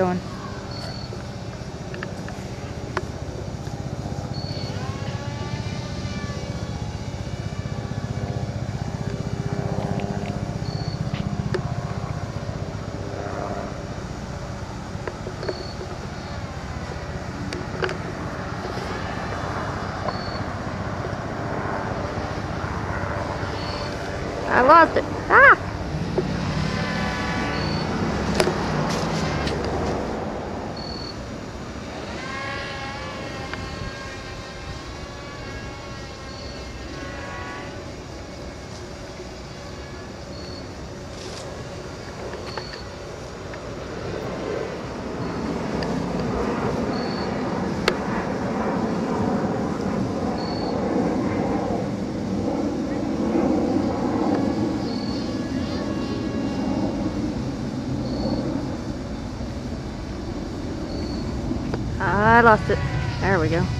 going. I lost it. Ah! I lost it. There we go.